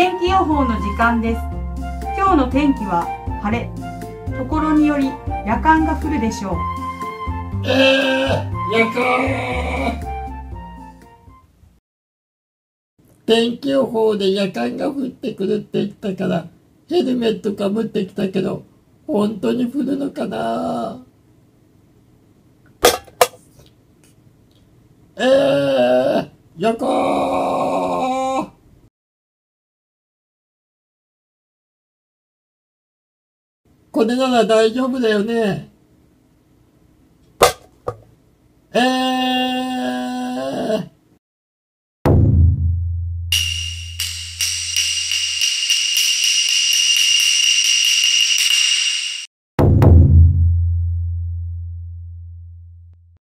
天気予報の時間です。今日の天気は晴れ。ところにより夜間が降るでしょう。えー、やかー天気予報で夜間が降ってくるって言ったから、ヘルメットかぶってきたけど、本当に降るのかな？えー、やかこれなら大丈夫だよね。